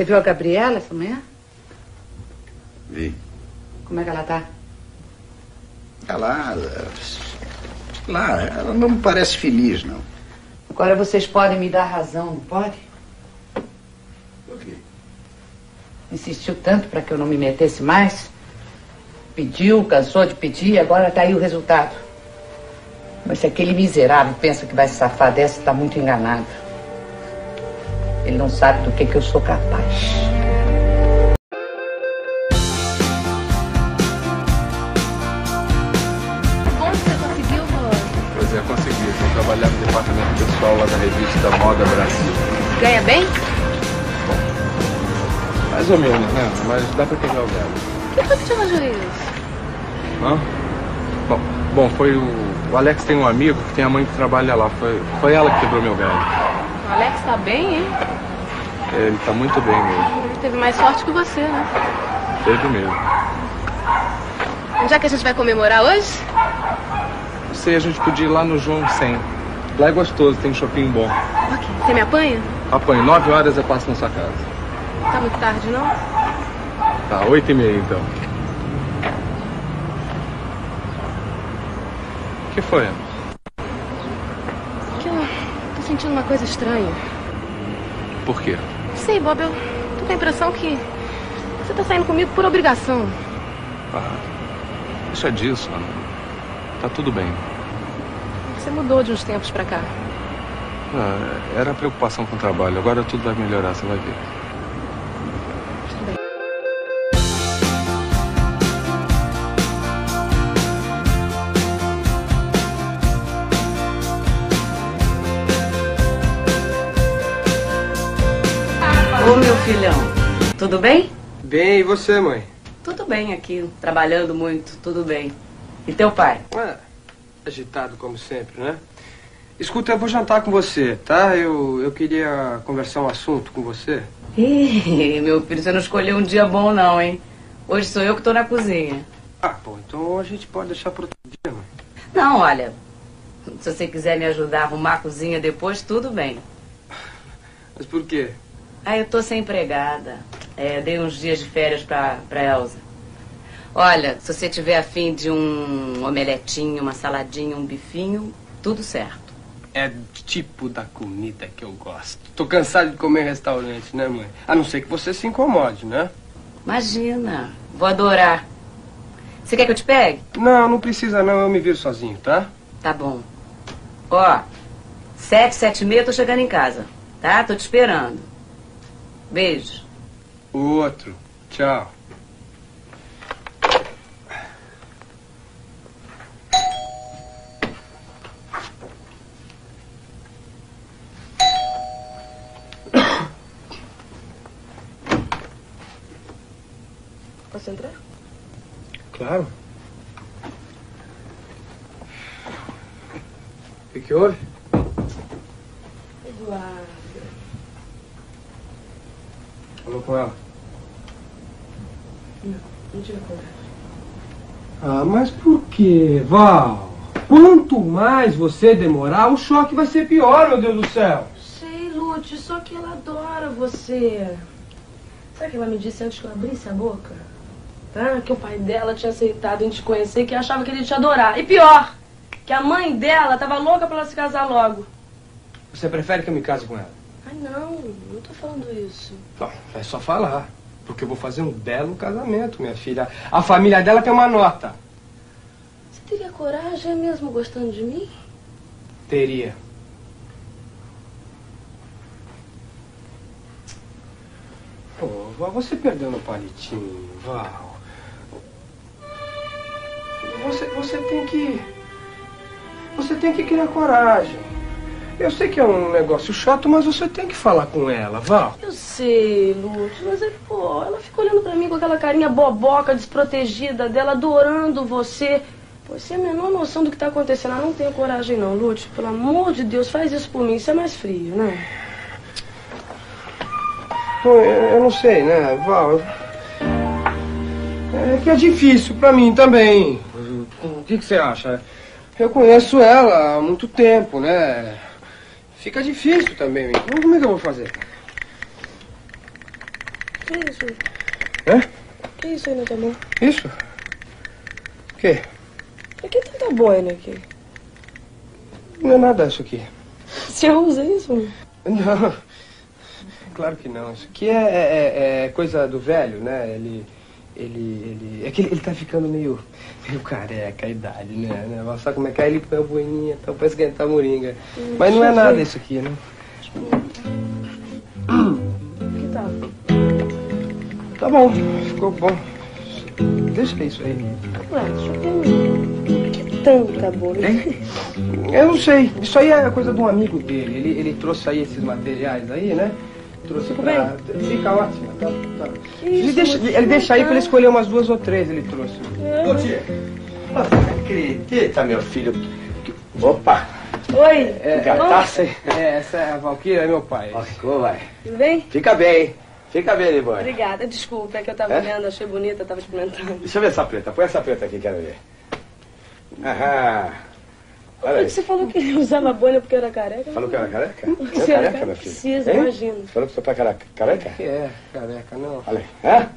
Você viu a Gabriela essa manhã? Vi. Como é que ela tá? Ela. Lá, ela não me parece feliz, não. Agora vocês podem me dar razão, não pode? Por quê? Insistiu tanto para que eu não me metesse mais. Pediu, cansou de pedir, agora tá aí o resultado. Mas se aquele miserável pensa que vai se safar dessa, tá muito enganado. Ele não sabe do que, que eu sou capaz. Como você conseguiu, amor? Pois é, consegui. Vou trabalhar no departamento pessoal lá da revista Moda Brasil. Ganha bem? Mais ou menos, né? Mas dá pra pegar o galo. Quem foi que te arranjou isso? Hã? Bom, bom, foi o... O Alex tem um amigo que tem a mãe que trabalha lá. Foi, foi ela que quebrou meu galho. O Alex tá bem, hein? Ele tá muito bem mesmo. Ele teve mais sorte que você, né? Teve mesmo. Onde é que a gente vai comemorar hoje? Não sei, a gente podia ir lá no João 100. Lá é gostoso, tem um shopping bom. Ok. Você me apanha? Apanho, nove horas eu passo na sua casa. Tá muito tarde, não? Tá, oito e meia então. O que foi? Tô sentindo uma coisa estranha. Por quê? Não sei, Bob, eu tô com a impressão que você tá saindo comigo por obrigação. Ah, deixa disso, Ana. Tá tudo bem. Você mudou de uns tempos pra cá. Ah, era preocupação com o trabalho, agora tudo vai melhorar, você vai ver. Tudo bem? Bem, e você, mãe? Tudo bem aqui, trabalhando muito, tudo bem. E teu pai? Ué, agitado como sempre, né? Escuta, eu vou jantar com você, tá? Eu, eu queria conversar um assunto com você. Ih, meu filho, você não escolheu um dia bom não, hein? Hoje sou eu que tô na cozinha. Ah, pô, então a gente pode deixar pro outro dia, mãe. Não, olha, se você quiser me ajudar a arrumar a cozinha depois, tudo bem. Mas por quê? Ah, eu tô sem empregada. É, dei uns dias de férias pra, pra Elza. Olha, se você tiver afim de um omeletinho, uma saladinha, um bifinho, tudo certo. É tipo da comida que eu gosto. Tô cansado de comer em restaurante, né, mãe? A não ser que você se incomode, né? Imagina, vou adorar. Você quer que eu te pegue? Não, não precisa não, eu me viro sozinho, tá? Tá bom. Ó, sete, sete e meia, tô chegando em casa, tá? Tô te esperando. Beijo. O outro. Tchau. Posso entrar? Claro. O que, que houve? Eduardo. Falou com ela. Não tive coragem. Ah, mas por quê, Val? Quanto mais você demorar, o choque vai ser pior, meu Deus do céu. Sei, Lute, só que ela adora você. Sabe o que ela me disse antes que eu abrisse a boca? Tá? Que o pai dela tinha aceitado em te conhecer, que achava que ele ia te adorar. E pior, que a mãe dela tava louca pra ela se casar logo. Você prefere que eu me case com ela? Ai, não, não tô falando isso. Não, é só falar. Porque eu vou fazer um belo casamento, minha filha. A família dela tem uma nota. Coragem mesmo gostando de mim? Teria. Pô, Val, você perdeu no palitinho, Val. Você, você tem que. Você tem que criar coragem. Eu sei que é um negócio chato, mas você tem que falar com ela, Val. Eu sei, Lute, mas é, pô, ela fica olhando pra mim com aquela carinha boboca, desprotegida dela, adorando você. Você tem a menor noção do que tá acontecendo. Ela não tem coragem, não, Lute. Pelo amor de Deus, faz isso por mim. Isso é mais frio, né? Eu, eu não sei, né, Val? É que é difícil pra mim também. O que, que você acha? Eu conheço ela há muito tempo, né? Fica difícil também. Como é que eu vou fazer? Que isso? Hã? Que isso aí na tua mão? Isso? O quê? Por que tanta boina aqui? Não é nada isso aqui. Você usa isso? Não, claro que não. Isso aqui é, é- é coisa do velho, né? Ele. Ele. ele é que ele, ele tá ficando meio. meio careca a idade, né? Sabe como é que é? Ele põe a boininha, parece que ele tá moringa. Mas não é nada ver. isso aqui, né? Que tá? Tá bom, ficou bom. Deixa isso aí. Ué, deixa eu ver. Que tanta boina? Eu não sei. Isso aí é coisa de um amigo dele. Ele, ele trouxe aí esses materiais aí, né? Trouxe Fica pra... Fica ótimo. Tá, tá. Ele, deixa, ele deixa aí pra ele tá. escolher umas duas ou três, ele trouxe. Ô, tia. Você acredita, meu filho? Opa! Oi, É, Gataça, hein? é, essa é a Valquíria, é meu pai. Ficou, vai. tudo bem? Fica bem. Fica bem, Libório. Obrigada. Desculpa, é que eu tava É? olhando, achei bonita, tava experimentando. Deixa eu ver essa preta. Põe essa preta aqui, quero ver. Aham. Olha que você falou que ele usava boina porque era careca? Falou que era careca? Você Você é era careca, meu filho? Precisa, Hein? imagina. Falou que seu pai era careca? Que é, careca, não. Olha aí. Hã?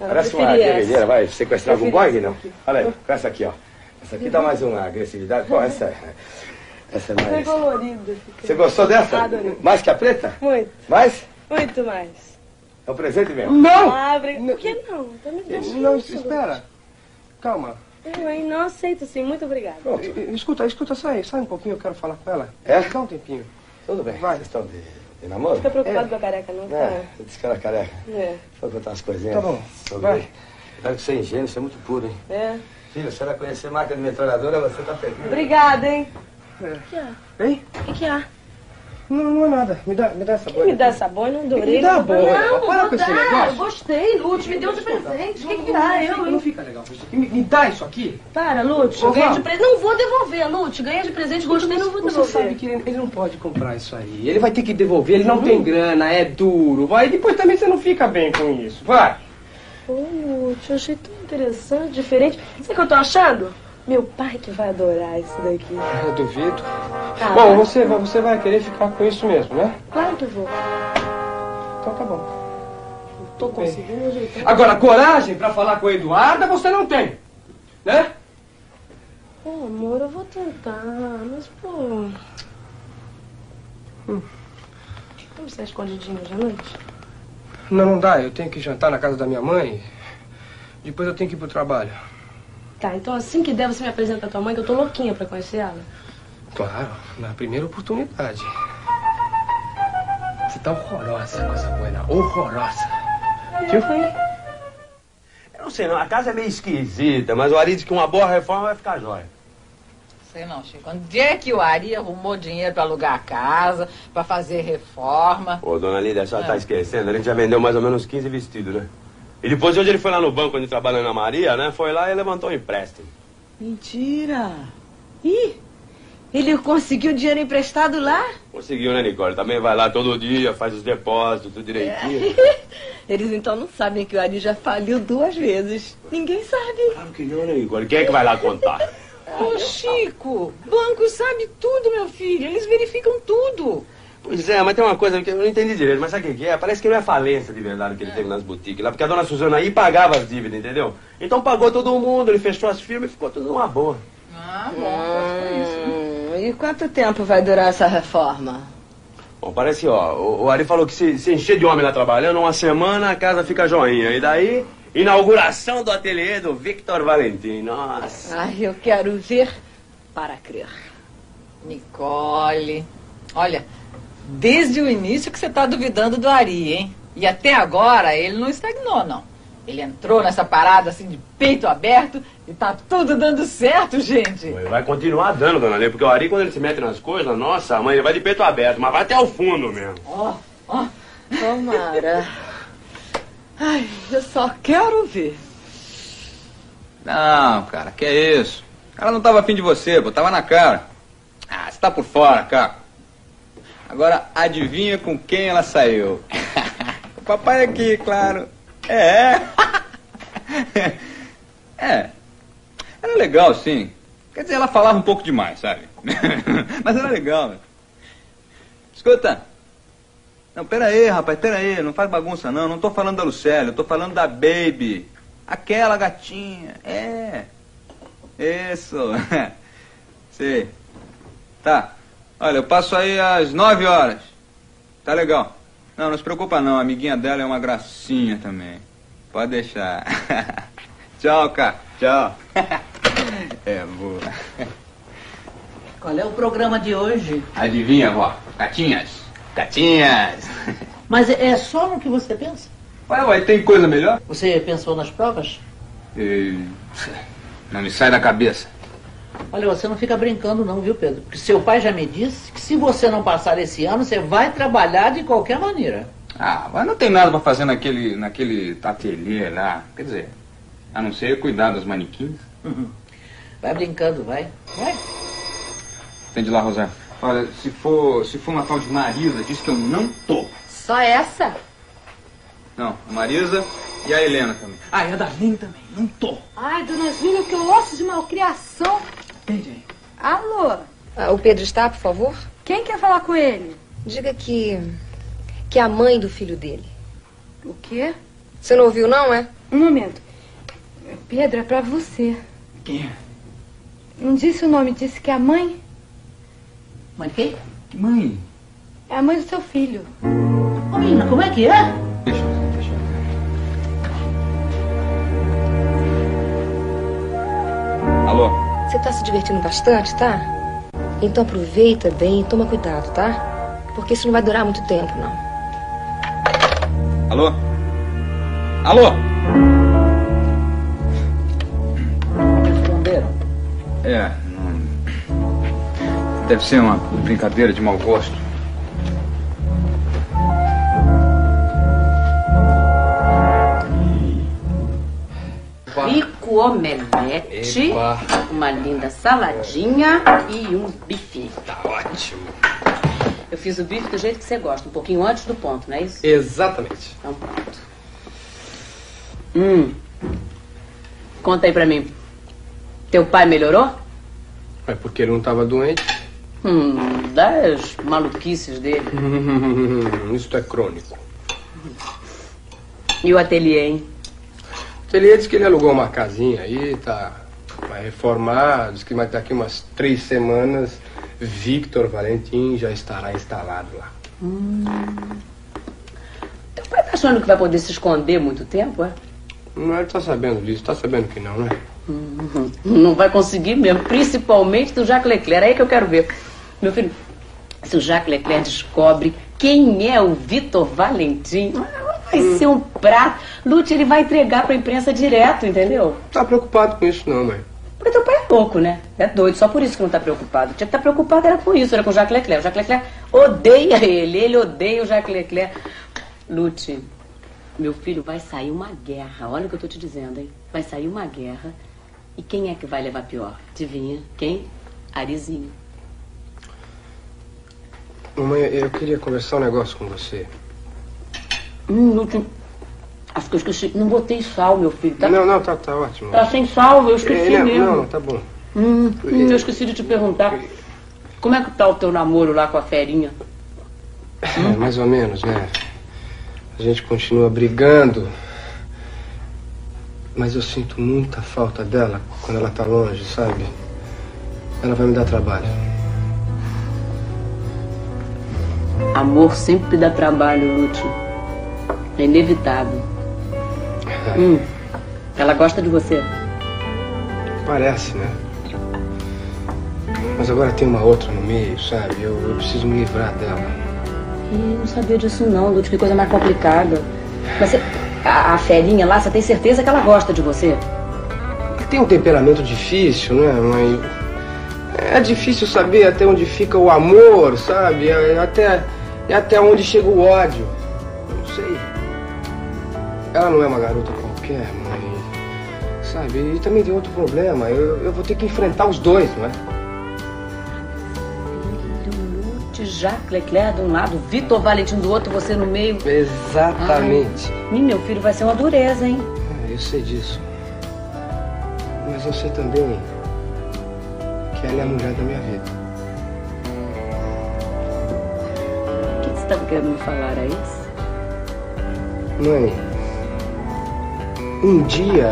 Eu Parece uma guerrilheira, vai sequestrar algum boy, não? Olha aí, com essa aqui, ó. Essa aqui dá mais uma agressividade. Qual essa? Essa é Foi mais... colorida. Você gostou dessa? Adorei. Mais que a preta? Muito, Mais? muito mais. É um presente mesmo. Não! Abre. Por que não? Tá me deixando. Não, espera. Calma. Eu, hein? Não aceito sim, muito obrigada. Pronto. Escuta, escuta, sai, sai um pouquinho, eu quero falar com ela. É? Dá um tempinho. Tudo bem. Vai. Vocês estão de, de namoro? Fica preocupado É. com a careca, não, É, tá? você disse que era careca. É. Vou contar umas coisinhas. Tá bom, Sobre... vai. Cuidado que você é ingênuo, você é muito puro, hein? É. Filho, se ela conhecer máquina de metralhadora, você tá perdido. Obrigada, hein? Hein? O que, que há? Não, não é nada. Me dá, me dá essa boina. me dá essa boina? Adorei. Me dá a Não, boina. Não, Para vou com esse dar. negócio. Gostei, Lute. Me deu de presente. O que, que dá? Não Eu, Não fica legal isso aqui. Me, me dá isso aqui. Para, Ganhei Val. de presente. Não vou devolver, Lute. Ganhei de presente, gostei, não vou Você devolver. sabe que ele, ele não pode comprar isso aí. Ele vai ter que devolver. Ele não tem grana, é duro. Vai, e depois também você não fica bem com isso. Vai. Ô, Lute, eu achei tão interessante, diferente. Sabe o que eu tô achando? Meu pai que vai adorar isso daqui. Eu duvido. Ah, Bom, você, vai- você vai querer ficar com isso mesmo, né? Claro que vou. Então tá bom. Tô conseguindo ajeitar. Agora, coragem pra falar com a Eduarda você não tem. Né? Pô, amor, eu vou tentar, mas, pô... Vamos sair escondidinho hoje à noite? Não, não dá. Eu tenho que jantar na casa da minha mãe. Depois eu tenho que ir pro trabalho. Tá, então assim que der, você me apresenta a tua mãe, que eu tô louquinha pra conhecer ela. Claro, na primeira oportunidade. Você tá horrorosa, coisa boa, horrorosa. Viu? Eu não sei, não. A casa é meio esquisita, mas o Ari diz que uma boa reforma vai ficar jóia. Sei não, Chico. Onde é que o Ari arrumou dinheiro pra alugar a casa, pra fazer reforma? Ô, dona Lídia, a senhora É. tá esquecendo. A gente já vendeu mais ou menos 15 vestidos, né? E depois, hoje ele foi lá no banco, onde trabalha na Maria, né? Foi lá e levantou um empréstimo. Mentira! Ih, ele conseguiu dinheiro emprestado lá? Conseguiu, né, Nicole? Também vai lá todo dia, faz os depósitos, tudo direitinho. Eles então não sabem que o Ari já faliu duas vezes. Ninguém sabe. Claro que não, né, Nicole? Quem é que vai lá contar? Ô, Chico, banco sabe tudo, meu filho. Eles verificam tudo. Pois é, mas tem uma coisa que eu não entendi direito, mas sabe o que é? Parece que não é falência de verdade que ele teve nas boutiques lá, porque a dona Suzana aí pagava as dívidas, entendeu? Então pagou todo mundo, ele fechou as firmas e ficou tudo numa boa. Ah, bom, foi isso. Hum, e quanto tempo vai durar essa reforma? Bom, parece, ó, o, o Ari falou que se, se encher de homem lá trabalhando, uma semana a casa fica joinha. E daí, inauguração do ateliê do Victor Valentim. Nossa. Ai, eu quero ver para crer. Nicole, olha, desde o início que você tá duvidando do Ari, hein? E até agora ele não estagnou, não. Ele entrou nessa parada assim de peito aberto e tá tudo dando certo, gente. Vai continuar dando, dona Lê, porque o Ari, quando ele se mete nas coisas, nossa, mãe, ele vai de peito aberto, mas vai até o fundo mesmo. Ó, ó. Tomara. Ai, eu só quero ver. Não, cara, que é isso? Ela não tava afim de você, pô, tava na cara. Ah, você tá por fora, Caco. Agora adivinha com quem ela saiu? o papai aqui, claro. É. é. Era legal, sim. Quer dizer, ela falava um pouco demais, sabe? Mas era legal? Escuta. Não, pera aí, rapaz, pera aí, não faz bagunça não. Não tô falando da Lucélia, eu tô falando da Baby. Aquela gatinha, é. Isso. Sei. Tá. Olha, eu passo aí às nove horas. Tá legal. Não, não se preocupa não, a amiguinha dela é uma gracinha também. Pode deixar. Tchau, cara. Tchau. É, boa. Qual é o programa de hoje? Adivinha, vó? Gatinhas. Gatinhas. Mas é só no que você pensa? Ué, ué, tem coisa melhor? Você pensou nas provas? E... Não me sai da cabeça. Olha, você não fica brincando não, viu, Pedro? Porque seu pai já me disse que se você não passar esse ano, você vai trabalhar de qualquer maneira. Ah, mas não tem nada pra fazer naquele, naquele ateliê lá. Quer dizer, a não ser cuidar dos manequins. Vai brincando, vai. Vai. Entende lá, Rosé? Olha, se for, se for uma tal de Marisa, diz que eu não tô. Só essa? Não, a Marisa e a Helena também. Ah, e a Darlene também. Não tô. Ai, dona Júlia, que osso de malcriação. Alô? Ah, o Pedro está, por favor? Quem quer falar com ele? Diga que. que é a mãe do filho dele. O quê? Você não ouviu, não, é? Um momento. Pedro, é pra você. Quem é? Não disse o nome, disse que é a mãe? Mãe de quem? Mãe. É a mãe do seu filho. Ô, menina, como é que é? Deixa, deixa. Alô? Você tá se divertindo bastante, tá? Então aproveita bem e toma cuidado, tá? Porque isso não vai durar muito tempo, não. Alô? Alô? Responderam. É, não... Deve ser uma brincadeira de mau gosto. Omelete, Epa. uma linda saladinha e um bife. Tá ótimo. Eu fiz o bife do jeito que você gosta, um pouquinho antes do ponto, não é isso? Exatamente. Então pronto. Hum. Conta aí pra mim. Teu pai melhorou? É porque ele não estava doente. Hum, das maluquices dele. Isso é crônico. E o ateliê, hein? Ele disse que ele alugou uma casinha aí, tá. Vai reformar, diz que vai daqui umas três semanas Victor Valentim já estará instalado lá. Teu pai tá achando que vai poder se esconder muito tempo, é? Não ele tá sabendo disso, tá sabendo que não, né? Uhum. Não vai conseguir mesmo, principalmente do Jacques Leclerc. É aí que eu quero ver. Meu filho, se o Jacques Leclerc descobre quem é o Vitor Valentim, vai ser um prato. Lute, ele vai entregar pra imprensa direto, entendeu? Tá preocupado com isso não, mãe. Porque teu pai é louco, né? É doido, só por isso que não tá preocupado. Tinha que estar preocupado era com isso, era com o Jacques Leclerc. O Jacques Leclerc odeia ele, ele odeia o Jacques Leclerc. Lute, meu filho, vai sair uma guerra. Olha o que eu tô te dizendo, hein? Vai sair uma guerra. E quem é que vai levar pior? Adivinha? Quem? Arizinho. Mamãe, eu queria conversar um negócio com você. Hum, Lute, acho que eu esqueci. Não botei sal, meu filho, tá? Não, não, tá, tá ótimo. Tá sem sal, eu esqueci É, não, mesmo. não, tá bom. Hum, hum, eu esqueci de te perguntar. Como é que tá o teu namoro lá com a ferinha? É, mais ou menos, né? A gente continua brigando. Mas eu sinto muita falta dela quando ela tá longe, sabe? Ela vai me dar trabalho. Amor sempre dá trabalho, Lute. É inevitável. Hum, ela gosta de você. Parece, né? Mas agora tem uma outra no meio, sabe? Eu, eu preciso me livrar dela. Ih, não sabia disso não, Lute. Que coisa mais complicada. Mas você, a, a ferinha lá, você tem certeza que ela gosta de você? Tem um temperamento difícil, né, mãe? É difícil saber até onde fica o amor, sabe? É até, é até onde chega o ódio. Ela não é uma garota qualquer, mãe. Sabe? E também tem outro problema. Eu, eu vou ter que enfrentar os dois, não é? Jacques Leclerc de um lado, Vitor Valentim do outro, você no meio. Exatamente. Ih, meu filho, vai ser uma dureza, hein? Ah, eu sei disso. Mas eu sei também que ela é a mulher da minha vida. O que, que você estava querendo me falar, é isso? Mãe, um dia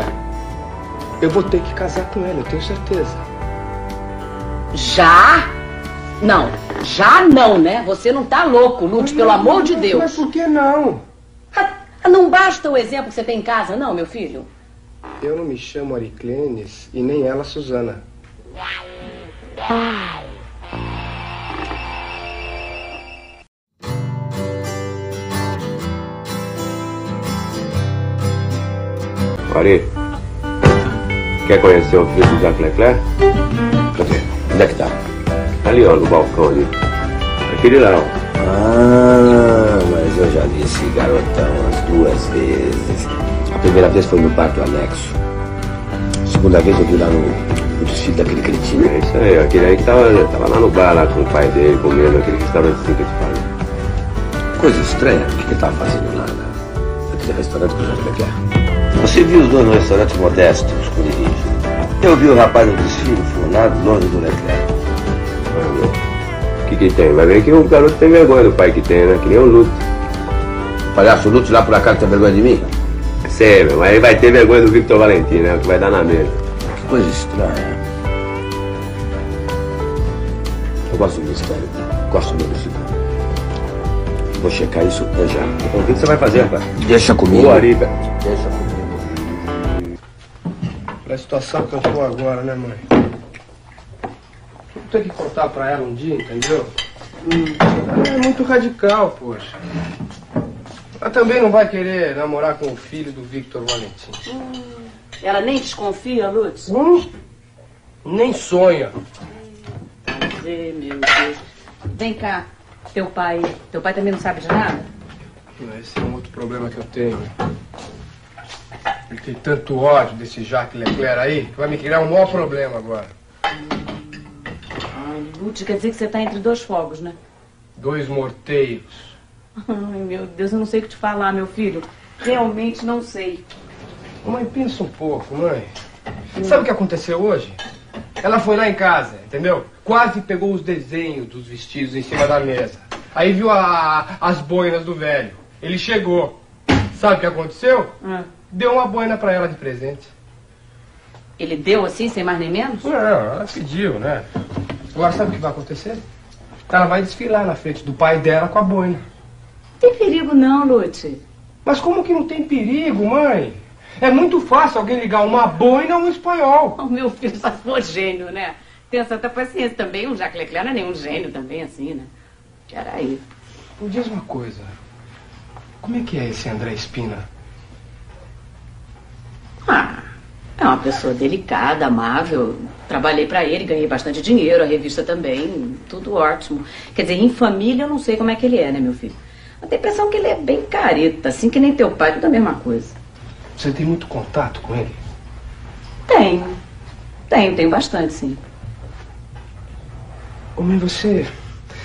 eu vou ter que casar com ela, eu tenho certeza. Já? Não, já não, né? Você não tá louco, Lute, pelo amor de Deus. Mas por que não? Ah, Não basta o exemplo que você tem em casa, não, meu filho? Eu não me chamo Ariclenes e nem ela Suzana. Ari, quer conhecer o filho do Jacques Leclerc? Onde é que tá? Ali, ó, no balcão ali. Aquele lá, ó. Ah, mas eu já vi esse garotão umas duas vezes. A primeira vez foi no bar do anexo. A segunda vez eu vi lá no, no desfile daquele cretino. É isso aí, aquele aí que tava, tava lá no bar, lá com o pai dele, comendo aquele restaurantezinho que eu te falei. Coisa estranha. O que que ele tava fazendo lá na- naquele restaurante com o Jorge Leclerc? Você viu os dois no restaurante modesto, esconderijo. Eu vi o rapaz no desfile, fulnado, longe do Leclerc. O que que tem? Vai ver que o garoto tem vergonha do pai que tem, né? Que nem o Luto. O palhaço Lute lá por acaso tem vergonha de mim? Sério, mas ele vai ter vergonha do Victor Valentim, né? O que vai dar na mesa. Que coisa estranha. Eu gosto do mistério. Gosto desse cara. Vou checar isso é já. Então, o que você vai fazer, rapaz? Deixa comigo. Velho. Deixa comigo. Pra situação que eu tô agora, né, mãe? Tenho que contar pra ela um dia, entendeu? Ela é muito radical, poxa. Ela também não vai querer namorar com o filho do Victor Valentim. Ela nem desconfia, Lutz? Hum? Nem sonha. Ai, meu Deus. Vem cá, teu pai. Teu pai também não sabe de nada? Esse é um outro problema que eu tenho. Ele tem tanto ódio desse Jacques Leclerc aí que vai me criar um maior problema agora. Ai, Lutz, quer dizer que você tá entre dois fogos, né? Dois morteiros. Ai, meu Deus, eu não sei o que te falar, meu filho. Realmente não sei. Mãe, pensa um pouco, mãe. Sabe o que aconteceu hoje? Ela foi lá em casa, entendeu? Quase pegou os desenhos dos vestidos em cima da mesa. Aí viu a- as boinas do velho. Ele chegou. Sabe o que aconteceu? Ah, Deu uma boina pra ela de presente. Ele deu assim, sem mais nem menos? Não, ela pediu, né? Agora sabe o que vai acontecer? Ela vai desfilar na frente do pai dela com a boina. Não tem perigo não, Lutz. Mas como que não tem perigo, mãe? É muito fácil alguém ligar uma boina a um espanhol. Oh, meu filho, só for gênio, né? Tem tanta paciência também. O Jacques Leclerc não é nenhum gênio também, assim, né? Peraí. Me diz uma coisa. Como é que é esse André Espina? Ah, é uma pessoa delicada, amável. Trabalhei pra ele, ganhei bastante dinheiro, a revista também, tudo ótimo. Quer dizer, em família eu não sei como é que ele é, né, meu filho? Eu tenho a impressão que ele é bem careta, assim que nem teu pai, tudo a mesma coisa. Você tem muito contato com ele? Tenho. Tenho, tenho bastante, sim. Mãe, você.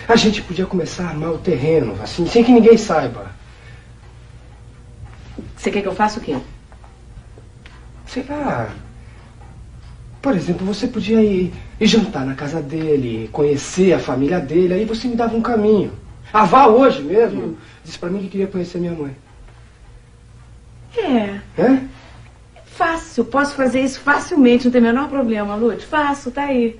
A gente podia começar a armar o terreno, assim, sem que ninguém saiba. Você quer que eu faça o quê? Sei lá. Por exemplo, você podia ir, ir jantar na casa dele, conhecer a família dele, aí você me dava um caminho. A Vá hoje mesmo disse pra mim que queria conhecer minha mãe. É. Né? Fácil, posso fazer isso facilmente, não tem o menor problema, Lute. Faço, tá aí.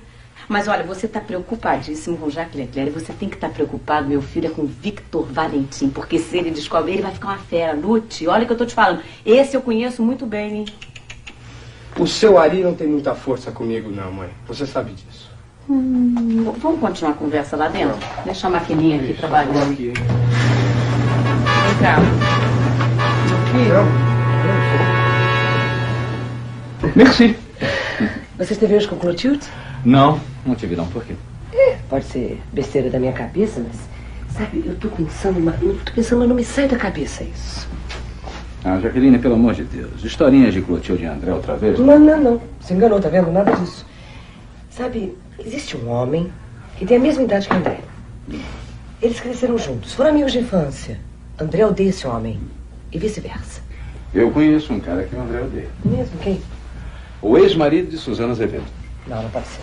Mas olha, você tá preocupadíssimo com Jacques Leclerc. Você tem que estar preocupado, meu filho, é com Victor Valentim. Porque se ele descobre, ele vai ficar uma fera. Lute, olha o que eu tô te falando. Esse eu conheço muito bem, hein? O seu Ari não tem muita força comigo, não, mãe. Você sabe disso. Hum, vamos continuar a conversa lá dentro? Deixa a maquininha aqui trabalhando. Aqui. Vem cá. Meu filho, Merci. Você esteve hoje com o Clotilde? Não, não tive não. Por quê? Pode ser besteira da minha cabeça, mas. Sabe, eu tô pensando, mas eu tô pensando, mas não me sai da cabeça isso. Ah, Jaqueline, pelo amor de Deus. Historinhas de Clotilde e André outra vez? Não, não, não. Se enganou, tá vendo? Nada disso. Sabe, existe um homem que tem a mesma idade que André. Eles cresceram juntos, foram amigos de infância. André odeia esse homem. E vice-versa. Eu conheço um cara que o André odeia. Mesmo quem? O ex-marido de Suzana Azevedo. Não, não pode ser.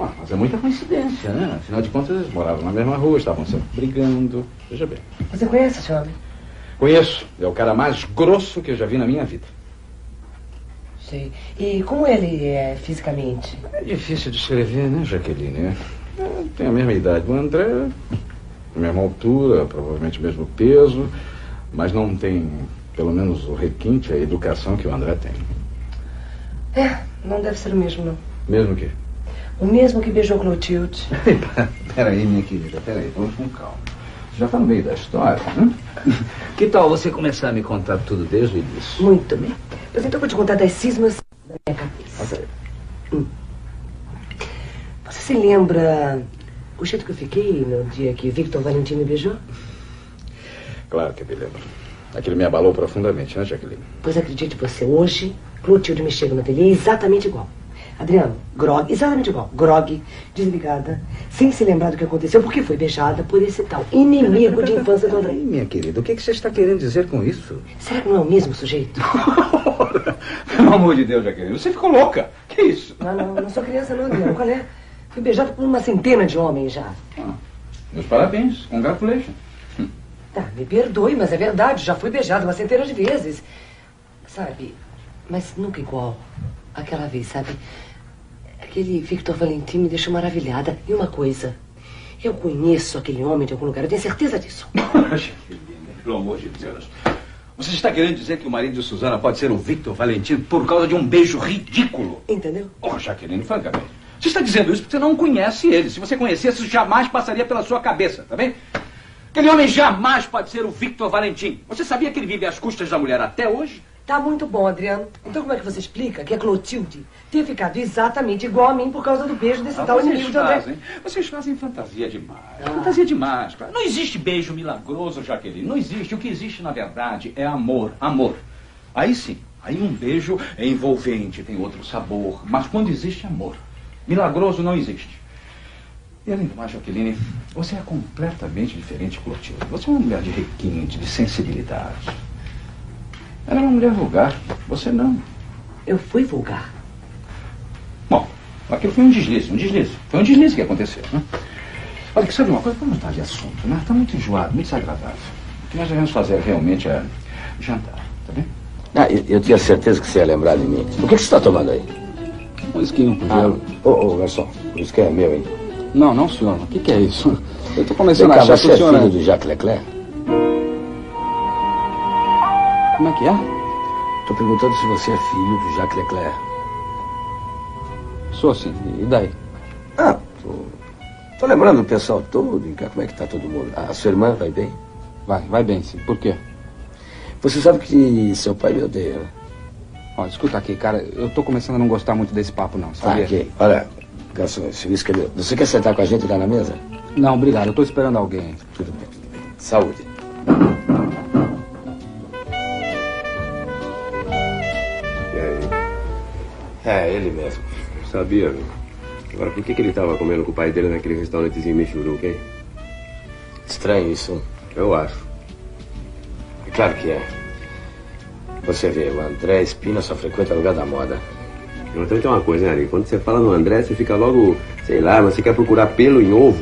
Ah, Mas é muita coincidência, né? Afinal de contas, eles moravam na mesma rua, estavam sempre brigando. Veja bem. Você conhece esse homem? Conheço. É o cara mais grosso que eu já vi na minha vida. Sei. E como ele é fisicamente? É difícil descrever, né, Jaqueline? Tem a mesma idade do André, a mesma altura, provavelmente o mesmo peso, mas não tem, pelo menos, o requinte, a educação que o André tem. É, não deve ser o mesmo, não. Mesmo que. O mesmo que beijou Clotilde. Peraí, minha querida, peraí, vamos com calma. Já está no meio da história, né? Que tal você começar a me contar tudo desde o início? Muito bem. Pois então eu vou te contar das cismas da minha cabeça. Hum. Você se lembra o jeito que eu fiquei no dia que Victor Valentim me beijou? Claro que me lembro. Aquilo me abalou profundamente, né, Jaqueline? Pois acredite você, hoje Clotilde me chega no ateliê exatamente igual. Adriano, grog, exatamente igual. Grog, desligada, sem se lembrar do que aconteceu, porque foi beijada por esse tal inimigo de infância do André. Ai, minha querida, o que que você está querendo dizer com isso? Será que não é o mesmo sujeito? Pelo amor de Deus, Jaqueline, você ficou louca. Que isso? Não, não, não sou criança não, Adriano. Qual é? Fui beijado por uma centena de homens já. Meus parabéns, congratulations. Tá, me perdoe, mas é verdade. Já fui beijado uma centena de vezes. Sabe, mas nunca igual. Aquela vez, sabe? Aquele Victor Valentim me deixou maravilhada. E uma coisa, eu conheço aquele homem de algum lugar, eu tenho certeza disso. Jaqueline, pelo amor de Deus. Você está querendo dizer que o marido de Suzana pode ser o Victor Valentim por causa de um beijo ridículo? Entendeu? Oh, Jaqueline, francamente. Você está dizendo isso porque você não conhece ele. Se você conhecesse, isso jamais passaria pela sua cabeça, tá bem? Aquele homem jamais pode ser o Victor Valentim. Você sabia que ele vive às custas da mulher até hoje? Tá muito bom, Adriano. Então como é que você explica que a Clotilde tenha ficado exatamente igual a mim por causa do beijo desse Ah, tal inimigo de André? fazem, vocês fazem fantasia demais. Fantasia demais, claro. Não existe beijo milagroso, Jaqueline. Não existe. O que existe, na verdade, é amor. Amor. Aí sim. Aí um beijo é envolvente, tem outro sabor. Mas quando existe amor, milagroso não existe. E além do mais, Jaqueline, você é completamente diferente de Clotilde. Você é uma mulher de requinte, de sensibilidade. Ela é uma mulher vulgar. Você não. Eu fui vulgar. Bom, aquilo foi um deslize, um deslize. Foi um deslize que aconteceu, né? Olha, que sabe uma coisa? Vamos mudar de assunto, né? Está muito enjoado, muito desagradável. O que nós devemos fazer realmente é jantar, tá bem? Ah, eu, eu tinha certeza que você ia lembrar de mim. O que, que você está tomando aí? Um esquinho com Ah, gelo. Ô, ô, garçom, isso que é meu, hein? Não, não, senhor. O que, que é isso? Eu estou Vem começando a cá, achar você que é o senhor... filho do Jacques Leclerc? Como é que é? Tô perguntando se você é filho do Jacques Leclerc. Sou sim. E daí? Ah, tô, tô lembrando do pessoal todo, como é que tá todo mundo. A sua irmã vai bem? Vai, vai bem, sim. Por quê? Você sabe que seu pai me odeia, né? Ó, escuta aqui, cara. Eu tô começando a não gostar muito desse papo, não. Ah, Sabia? ok. Olha, garçom, esse whisky é meu. Você quer sentar com a gente lá na mesa? Não, obrigado. Eu tô esperando alguém. Tudo bem, tudo bem. Saúde. É, ele mesmo. Sabia, viu? Agora, por que, que ele tava comendo com o pai dele naquele restaurantezinho Michuruca, hein? Estranho isso. Eu acho. É claro que é. Você vê, o André Espina só frequenta lugar da moda. Então tem uma coisa, né, Ari? Quando você fala no André, você fica logo, sei lá, mas você quer procurar pelo em ovo.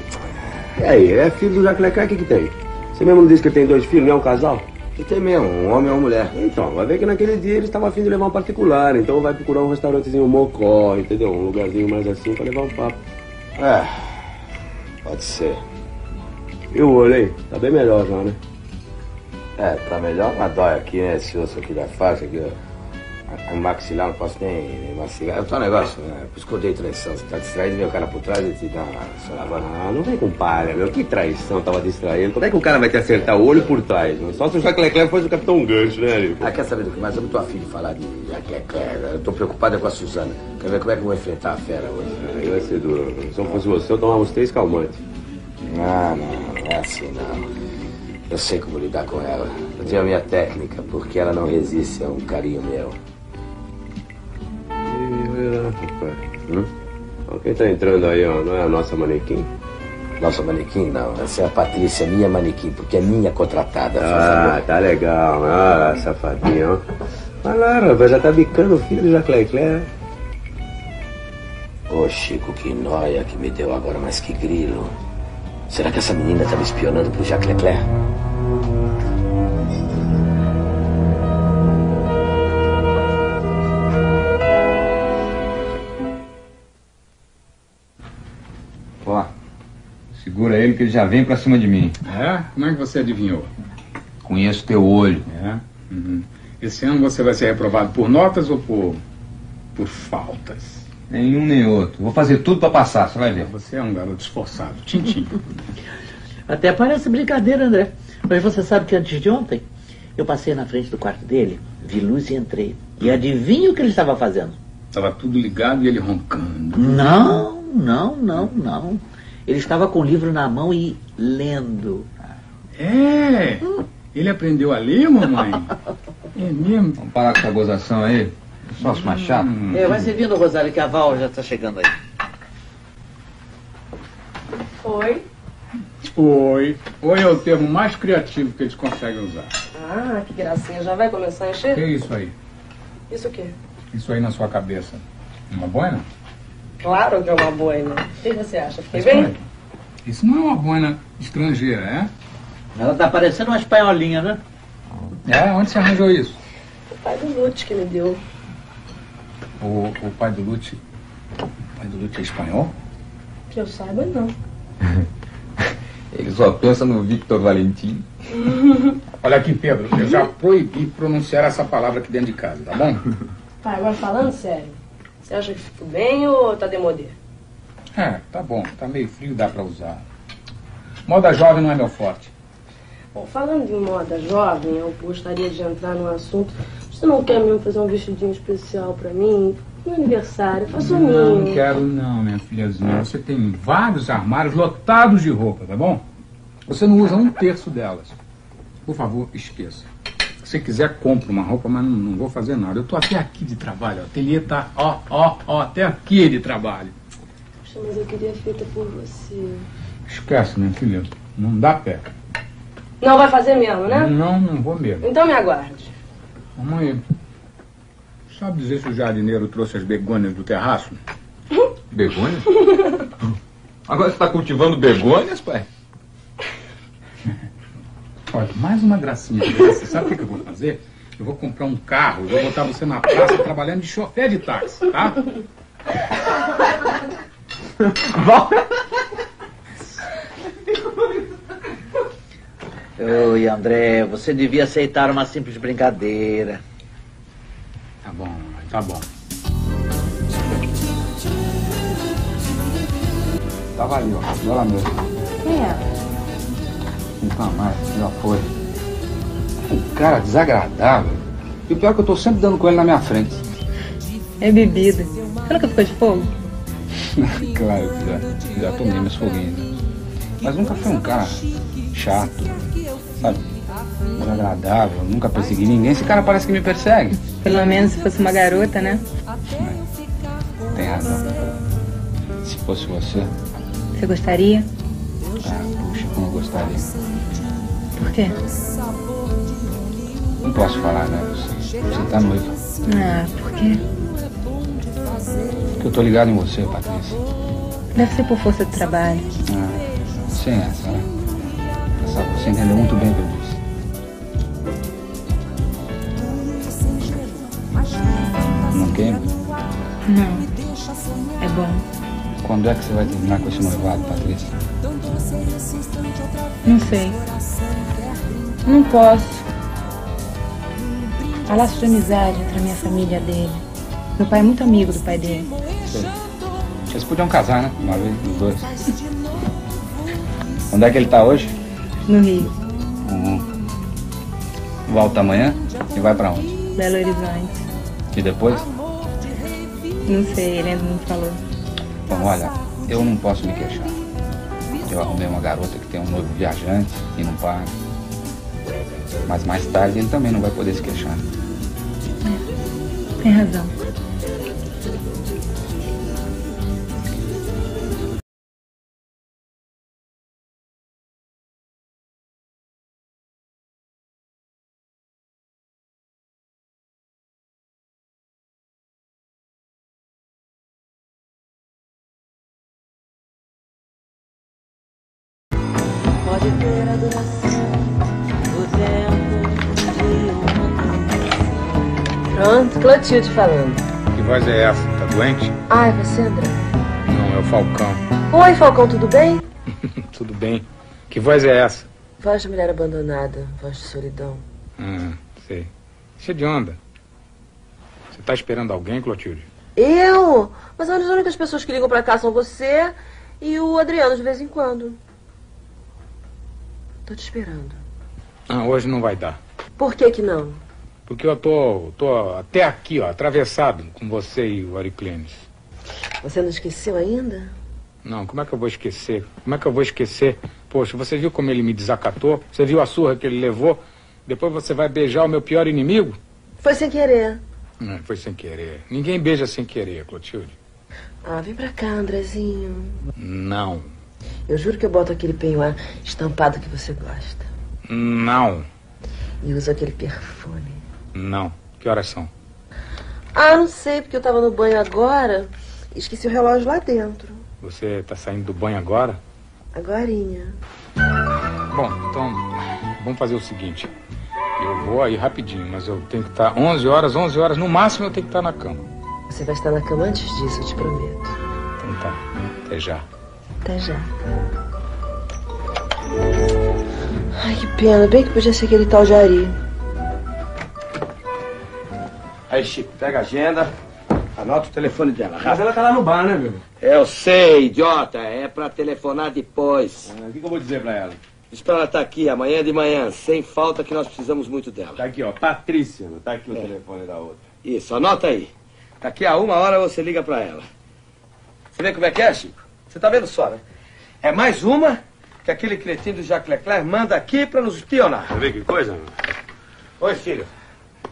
E aí, é filho do Jacques Leclerc, o que que tem? Você mesmo não disse que ele tem dois filhos, não é um casal? E tem mesmo, um homem e uma mulher. Então, vai ver que naquele dia ele estava afim de levar um particular, então vai procurar um restaurantezinho mocó, entendeu? Um lugarzinho mais assim pra levar um papo. É, pode ser. E o olho aí? Tá bem melhor já, né? É, tá melhor, mas dói aqui, né? Esse osso aqui da face, aqui, ó. Maxilar, não posso nem, nem mastigar. É o teu negócio, né? Por isso que eu dei traição. Você tá distraído, vem o cara por trás e te dá uma. Ah, não vem com palha, meu. Que traição, tava distraído. Como é que o cara vai te acertar o olho por trás? Meu? Só se o Jacques Leclerc fosse o Capitão Gancho, né, Nico? Ah, quer saber do que mais? Eu não tô afim de falar de Jaqueca. Eu tô preocupado com a Suzana. Quer ver como é que eu vou enfrentar a fera hoje? Aí vai ser duro. Se eu fosse você, eu tomava uns três calmantes. Ah, não, não é assim, não. Eu sei como lidar com ela. Eu tenho a minha técnica, porque ela não resiste a um carinho meu. Hum? Quem tá entrando aí, ó, não é a nossa manequim? Nossa manequim, não. Essa é a Patrícia, minha manequim, porque é minha contratada. Ah, tá legal. Ah, lá, safadinho, ó. Vai lá, rapaz, já tá bicando o filho do Jacques Leclerc. Ô, Ô, Chico, que noia que me deu agora, mas que grilo. Será que essa menina tá me espionando pro Jacques Leclerc? Segura ele que ele já vem pra cima de mim. É? Como é que você adivinhou? Conheço teu olho. É? Uhum. Esse ano você vai ser reprovado por notas ou por. por faltas? Nenhum nem outro. Vou fazer tudo pra passar, você vai ver. Você é um garoto esforçado. Tintim. Até parece brincadeira, André. Mas você sabe que antes de ontem, eu passei na frente do quarto dele, vi luz e entrei. E adivinha o que ele estava fazendo? Tava tudo ligado e ele roncando. Não, não, não, não. Ele estava com o livro na mão e lendo. É! Ele aprendeu a ler, mamãe? É mesmo? Vamos parar com essa gozação aí. Sócio mais chato. É, vai servindo, Rosário, que a Val já está chegando aí. Oi. Oi. Oi é o termo mais criativo que eles conseguem usar. Ah, que gracinha. Já vai começar a O encher? que é isso aí? Isso o quê? Isso aí na sua cabeça. Uma boina? Claro que é uma boina. O que você acha? Fiquei bem? Isso não é uma boina estrangeira, é? Ela tá parecendo uma espanholinha, né? É? Onde você arranjou isso? O pai do Lute que me deu. O, o pai do Lute. O pai do Lute é espanhol? Que eu saiba, não. Ele só pensa no Victor Valentim. Olha aqui, Pedro, eu já proibi pronunciar essa palavra aqui dentro de casa, tá bom? Pai, agora falando sério. Você acha que fico bem ou tá demodê? É, tá bom, tá meio frio, dá pra usar. Moda jovem não é meu forte. Bom, falando em moda jovem, eu gostaria de entrar num assunto. Você não quer mesmo fazer um vestidinho especial pra mim? No aniversário, faça o Não, meu. não quero não, minha filhazinha. Você tem vários armários lotados de roupa, tá bom? Você não usa um terço delas. Por favor, esqueça. Se quiser, compre uma roupa, mas não, não vou fazer nada. Eu tô até aqui de trabalho. O ateliê tá, ó, ó, ó, até aqui de trabalho. Poxa, mas eu queria feita por você. Esquece, minha filha. Não dá pé. Não vai fazer mesmo, né? Não, não vou mesmo. Então me aguarde. Mamãe, sabe dizer se o jardineiro trouxe as begônias do terraço? Begônias? Agora você está cultivando begônias, pai? Olha, mais uma gracinha dessa. Sabe o que, que eu vou fazer? Eu vou comprar um carro, vou botar você na praça trabalhando de chofer de táxi, tá? Oi, André, você devia aceitar uma simples brincadeira. Tá bom, tá bom. Tava ali, ó. Ela mesmo. Quem é? Nunca mais, já foi. Um cara desagradável. E o pior é que eu tô sempre dando com ele na minha frente. É bebida. Você nunca ficou de fogo? claro que já, já tomei meus foguinhos. né? Mas nunca foi um cara chato, sabe? Desagradável, nunca persegui ninguém. Esse cara parece que me persegue. Pelo menos se fosse uma garota, né? Tem razão. Se fosse você, Você gostaria? Ah, puxa, como eu gostaria. Por quê? Não posso falar, né? Você, você tá noivo. Ah, por quê? Porque eu tô ligado em você, Patrícia. Deve ser por força do trabalho. Ah, sem essa, né? Essa, você entendeu muito bem o que eu disse. Não queima? Não. É bom. Quando é que você vai terminar com esse noivado, Patrícia? Não sei. Não posso. Há laço de amizade entre a minha família e dele. Meu pai é muito amigo do pai dele. Sei. Vocês podiam casar, né? Uma vez, os dois. Onde é que ele tá hoje? No Rio, Uhum. Volta amanhã e vai pra onde? Belo Horizonte. E depois? Não sei, ele ainda não falou. Bom, olha, eu não posso me queixar. Eu arrumei uma garota que tem um noivo viajante e não paga. Mas mais tarde ele também não vai poder se queixar. Tem razão. Falando. Que voz é essa? Tá doente? Ah, é você, André? Não, é o Falcão. Oi, Falcão, tudo bem? Tudo bem. Que voz é essa? Voz de mulher abandonada, voz de solidão. Ah, sei. Deixa de onda. Você tá esperando alguém, Clotilde? Eu? Mas as únicas pessoas que ligam pra cá são você e o Adriano de vez em quando. Tô te esperando. Ah, hoje não vai dar. Por que que não? Porque eu tô, tô até aqui, ó, atravessado com você e o Ariclenes. Você não esqueceu ainda? Não, como é que eu vou esquecer? Como é que eu vou esquecer? Poxa, você viu como ele me desacatou? Você viu a surra que ele levou? Depois você vai beijar o meu pior inimigo? Foi sem querer. Não, foi sem querer. Ninguém beija sem querer, Clotilde. Ah, vem pra cá, Andrezinho. Não. Eu juro que eu boto aquele penhoar estampado que você gosta. Não. E uso aquele perfume. Não. Que horas são? Ah, não sei, porque eu tava no banho agora esqueci o relógio lá dentro. Você tá saindo do banho agora? Agorinha. Bom, então, vamos fazer o seguinte. Eu vou aí rapidinho, mas eu tenho que estar 11 horas, 11 horas, no máximo eu tenho que estar na cama. Você vai estar na cama antes disso, eu te prometo. Então tá. Até já. Até já. Ai, que pena. Bem que podia ser aquele tal Jari. Aí, Chico, pega a agenda, anota o telefone dela. Mas ela tá lá no bar, né, meu? Eu sei, idiota. É pra telefonar depois. O que, que eu vou dizer pra ela? Diz pra ela estar aqui amanhã de manhã, sem falta, que nós precisamos muito dela. Tá aqui, ó. Patrícia, não tá aqui o É. telefone da outra. Isso, anota aí. Daqui a uma hora você liga pra ela. Você vê como é que é, Chico? Você tá vendo só, né? É mais uma que aquele cretino do Jacques Leclerc manda aqui pra nos espionar. Você vê que coisa? Oi, filho.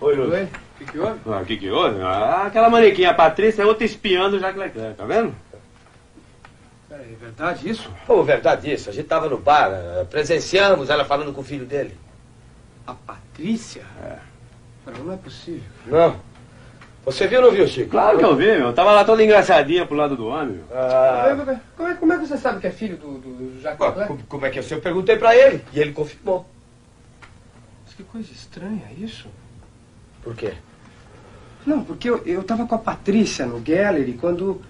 Oi, Lúcio. Oi? O que, que houve? Ah, o que que houve? Ah, aquela manequinha, a Patrícia, é outra espiando o Jacques Leclerc, tá vendo? Peraí, é verdade isso? Pô, verdade isso. A gente tava no bar, eh, presenciamos ela falando com o filho dele. A Patrícia? É. Não, não é possível. Não. Você viu ou não viu, Chico? Claro que eu vi, meu. Tava lá toda engraçadinha pro lado do homem. Ah, Como, é, como é- como é que você sabe que é filho do, do Jacques Pô, Leclerc? como, como é que é? Eu perguntei pra ele e ele confirmou. Mas que coisa estranha isso. Por quê? Não, porque eu, eu tava com a Patrícia no Gallery quando,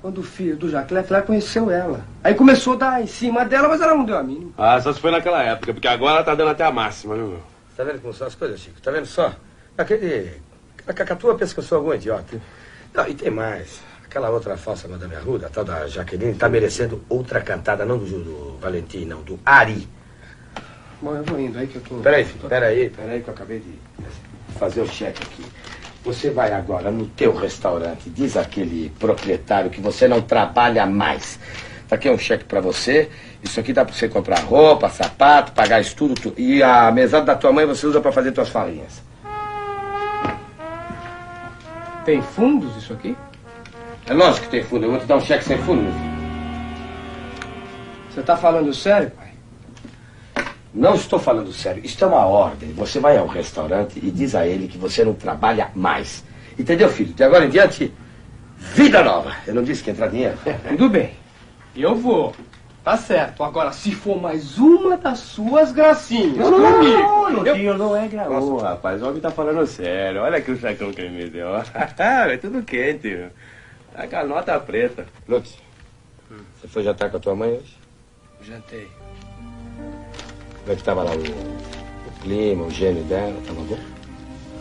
quando o filho do Jacques Leclerc conheceu ela. Aí começou a dar em cima dela, mas ela não deu a mínima. Ah, só se foi naquela época, porque agora ela tá dando até a máxima, viu? Tá vendo como são as coisas, Chico? Tá vendo só? Aquele. A cacatua pensa que eu sou algum idiota. Não, e tem mais. Aquela outra falsa Madame Arruda, a tal da Jaqueline, tá merecendo outra cantada, não do, do Valentim, não, do Ari. Bom, eu vou indo aí que eu tô. Peraí, filho, peraí, peraí que eu acabei de fazer o cheque aqui. Você vai agora no teu restaurante, diz aquele proprietário que você não trabalha mais. Tá aqui um cheque pra você. Isso aqui dá pra você comprar roupa, sapato, pagar estudo, tudo. E a mesada da tua mãe você usa pra fazer tuas farinhas. Tem fundos isso aqui? É lógico que tem fundo. Eu vou te dar um cheque sem fundo, meu filho. Você tá falando sério, pai? Não estou falando sério. Isto é uma ordem. Você vai ao restaurante e diz a ele que você não trabalha mais. Entendeu, filho? De agora em diante, vida nova. Eu não disse que entrar dinheiro. Tudo bem. Eu vou. Tá certo. Agora, se for mais uma das suas gracinhas Não, não, comigo, não, eu- Luquinho, não é graú, rapaz. O homem tá falando sério. Olha aqui o checão que ele me deu. é tudo quente. Tá com a nota preta. Lutz, você foi jantar com a tua mãe hoje? Jantei. Como é que tava lá o, o clima, o gênio dela? Tava bom?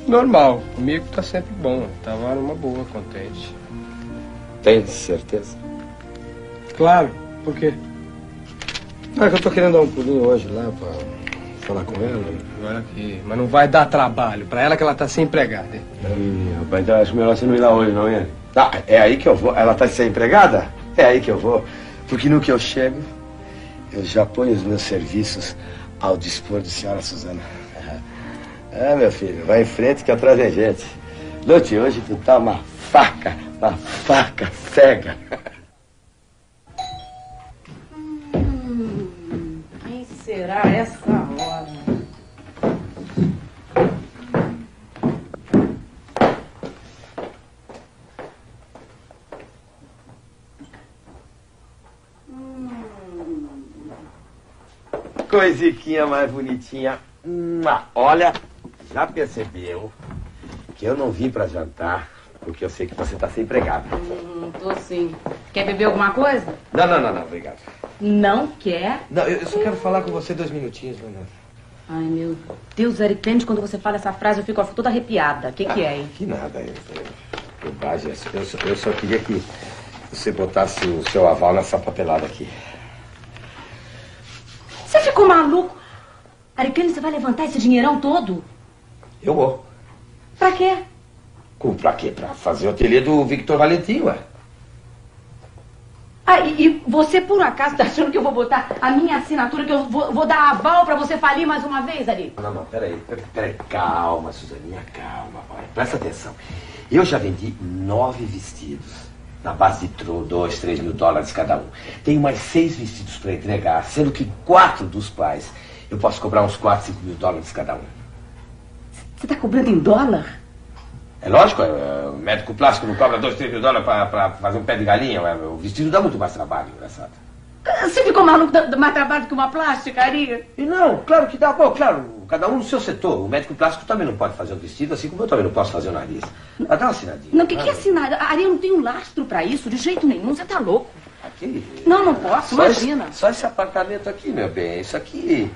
Normal. Comigo tá sempre bom. Tava numa boa, contente. Tem certeza? Claro. Por quê? Ah, que eu tô querendo dar um pulinho hoje lá pra falar com ela. Agora aqui. Mas não vai dar trabalho. Pra ela que ela tá sem empregada. hein? Ih, rapaz, então acho melhor você não ir lá hoje, não, é? Tá, é aí que eu vou. Ela tá sem empregada? É aí que eu vou. Porque no que eu chego, eu já ponho os meus serviços ao dispor de senhora Suzana. É, meu filho, vai em frente que atrás é gente. Lute, hoje tu tá uma faca, uma faca cega. Quem será essa hora? Coisiquinha mais bonitinha. Ah, Olha, já percebeu que eu não vim pra jantar porque eu sei que você tá sem empregado. Hum, tô sim. Quer beber alguma coisa? Não, não, não, não, obrigado. Não quer? Não, eu só quero falar com você dois minutinhos, Leonardo. Ai, meu Deus, Aripende, quando você fala essa frase eu fico toda arrepiada. O que, que é, hein? Que nada, eu, eu. Eu, eu, eu só queria que você botasse o seu aval nessa papelada aqui. Ficou maluco? Aripende, você vai levantar esse dinheirão todo? Eu vou. Pra quê? Pra quê? Pra fazer o ateliê do Victor Valentim, ué. Ah, e, e você por acaso tá achando que eu vou botar a minha assinatura, que eu vou, vou dar aval pra você falir mais uma vez, Ari? Não, não, peraí, peraí, peraí. Calma, Suzaninha, calma, vai. Presta atenção. Eu já vendi nove vestidos. Na base de tro- dois, três mil dólares cada um. Tenho mais seis vestidos para entregar, sendo que quatro dos quais eu posso cobrar uns quatro, cinco mil dólares cada um. Você tá cobrando em dólar? É lógico, é, o médico plástico não cobra dois, três mil dólares para fazer um pé de galinha. O vestido dá muito mais trabalho, engraçado. Você ficou maluco, dá mais trabalho que uma plástica, Ari? E não, claro que dá. Bom, claro, cada um no seu setor. O médico plástico também não pode fazer o vestido, assim como eu também não posso fazer o nariz. Mas dá uma assinadinha. Não, o que, que é assinar? Ari, eu não tenho lastro pra isso, de jeito nenhum. Você tá louco. Aqui. Não, não posso, Só esse, imagina. só esse apartamento aqui, meu bem. Isso aqui.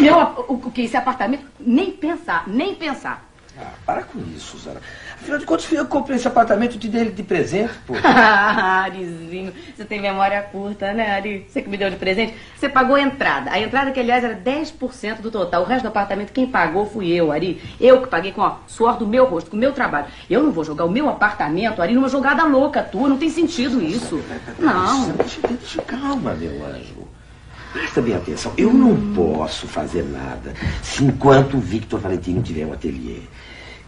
Meu, o, o que? Esse apartamento? Nem pensar, nem pensar. Ah, para com isso, Suzana. Afinal de contas, fui eu que comprei esse apartamento e te dei ele de presente, pô. Arizinho, você tem memória curta, né, Ari? Você que me deu de presente. Você pagou a entrada. A entrada, que aliás era 10% do total. O resto do apartamento, quem pagou fui eu, Ari. Eu que paguei com ó, suor do meu rosto, com o meu trabalho. Eu não vou jogar o meu apartamento, Ari, numa jogada louca tua. Não tem sentido isso. Não. Deixa, deixa, calma, meu anjo. Presta bem atenção. Eu não posso fazer nada se enquanto o Victor Valentino tiver um ateliê.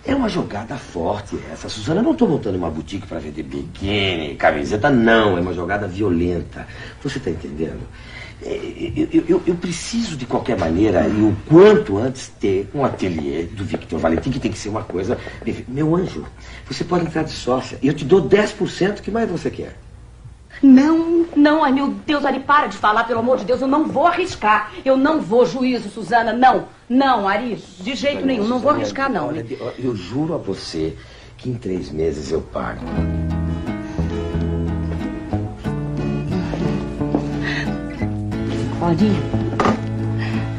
É uma jogada forte essa. Suzana, eu não estou montando uma boutique para vender biquíni, camiseta, não. É uma jogada violenta. Você está entendendo? É, Eu, eu- eu- eu preciso, de qualquer maneira, e o quanto antes, ter um ateliê do Victor Valentim, que tem que ser uma coisa... Meu anjo, você pode entrar de sócia. E eu te dou 10%, o que mais você quer? Não, não, ai meu Deus, Ari, para de falar, pelo amor de Deus, eu não vou arriscar. Eu não vou, juízo, Suzana, não. Não, Ari, de jeito nenhum, não vou arriscar, não. Olha, eu juro a você que em três meses eu pago. Ari,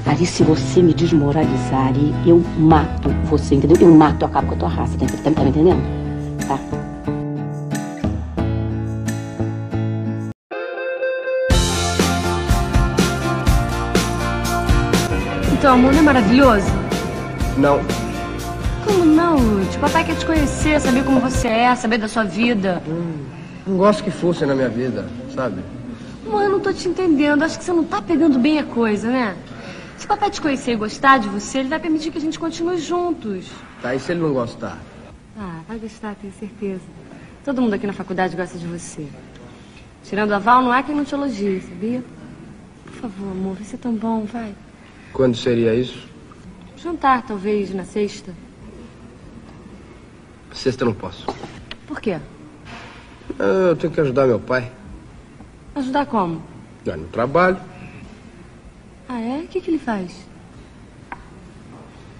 Ari, se você me desmoralizar, Ari, eu mato você, entendeu? Eu mato, eu acabo com a tua raça, tá, tá, tá me entendendo? Tá. Então, amor, não é maravilhoso? Não. Como não, Lute? Papai quer te conhecer, saber como você é, saber da sua vida. Não gosto que fosse na minha vida, sabe? Amor, eu não tô te entendendo. Acho que você não tá pegando bem a coisa, né? Se o papai te conhecer e gostar de você, ele vai permitir que a gente continue juntos. Tá, e se ele não gostar? Ah, vai gostar, tenho certeza. Todo mundo aqui na faculdade gosta de você. Tirando a Val, não há quem não te elogie, sabia? Por favor, amor, vai ser tão bom, vai. Quando seria isso? Jantar, talvez, na sexta. Sexta eu não posso. Por quê? Eu tenho que ajudar meu pai. Ajudar como? Ah, No trabalho. Ah, é? O que, que ele faz?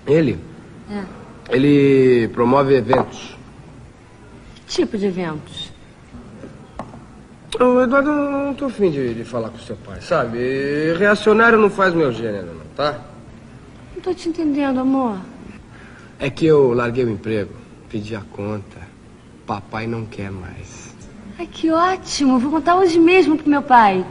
Ele, É. ele promove eventos. Que tipo de eventos? Ô, Eduardo, eu não tô afim de, de falar com seu pai, sabe? Reacionário não faz meu gênero, não, tá? Não tô te entendendo, amor. É que eu larguei o emprego, pedi a conta. Papai não quer mais. Ai, que ótimo. Vou contar hoje mesmo pro meu pai.